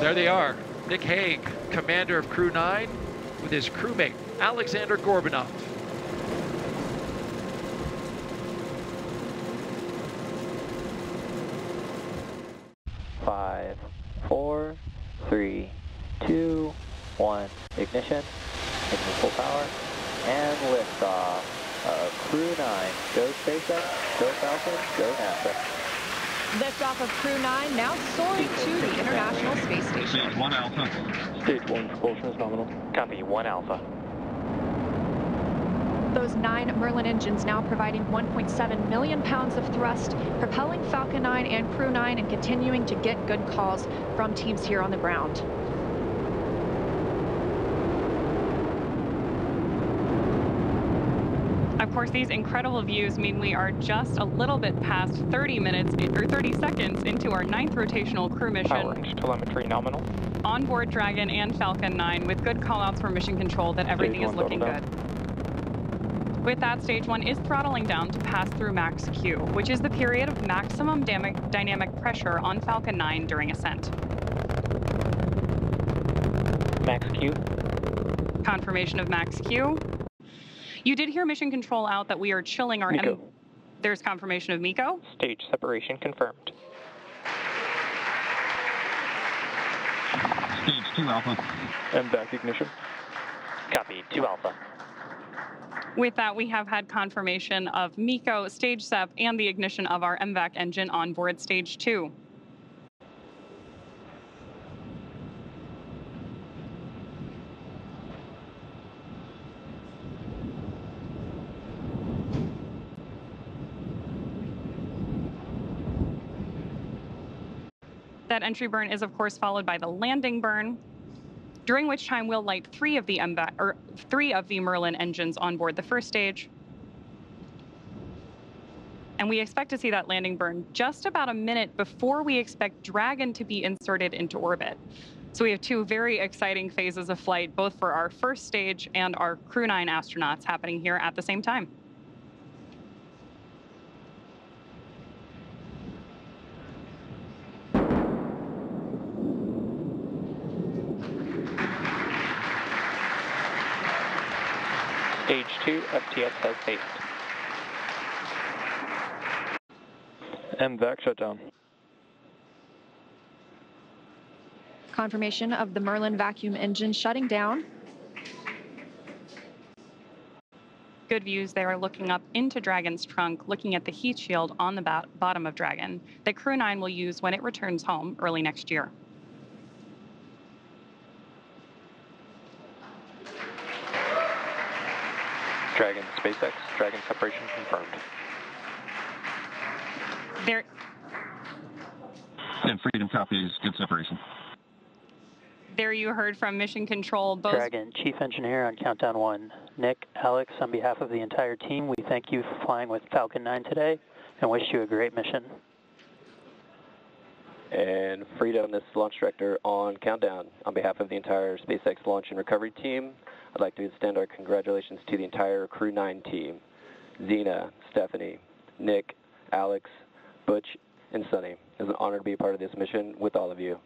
There they are. Nick Hague, commander of Crew 9, with his crewmate, Alexander Gorbunov. Five, four, three, two, one. Ignition. Engine full power. And liftoff. Uh, Crew 9. Go SpaceX. Go Falcon. Go NASA. Liftoff of Crew 9 now soaring to the International Space Station. Stage 1 Alpha. Stage 1 propulsion is nominal. Copy 1 Alpha. Those nine Merlin engines now providing 1.7 million pounds of thrust, propelling Falcon 9 and Crew 9 and continuing to get good calls from teams here on the ground. Course, these incredible views mean we are just a little bit past 30 minutes or 30 seconds into our ninth rotational crew mission. Power telemetry nominal. Onboard Dragon and Falcon 9 with good callouts from mission control that everything is looking good. With that, stage one is throttling down to pass through max Q, which is the period of maximum dynamic pressure on Falcon 9 during ascent. Max Q. Confirmation of max Q. You did hear mission control out that we are chilling our... MECO. There's confirmation of MECO. Stage separation confirmed. Stage 2 Alpha. MVAC ignition. Copy 2 Alpha. With that, we have had confirmation of MECO, stage SEP, and the ignition of our MVAC engine on board stage two. That entry burn is, of course, followed by the landing burn, during which time we'll light three of the MVAC, or three of the Merlin engines on board the first stage. And we expect to see that landing burn just about a minute before we expect Dragon to be inserted into orbit. So we have two very exciting phases of flight, both for our first stage and our Crew 9 astronauts happening here at the same time. Stage 2 FTS has safed. MVAC shutdown. Confirmation of the Merlin vacuum engine shutting down. Good views there looking up into Dragon's trunk, looking at the heat shield on the bottom of Dragon that Crew 9 will use when it returns home early next year. Dragon SpaceX. Dragon separation confirmed. There, And Freedom copies. Good separation. there you heard from Mission Control both Dragon, Chief Engineer on Countdown 1. Nick, Alex, on behalf of the entire team, we thank you for flying with Falcon 9 today and wish you a great mission. And Freedom, this is Launch Director on Countdown. On behalf of the entire SpaceX Launch and Recovery team, I'd like to extend our congratulations to the entire Crew 9 team. Zena, Stephanie, Nick, Alex, Butch, and Suni. It's an honor to be a part of this mission with all of you.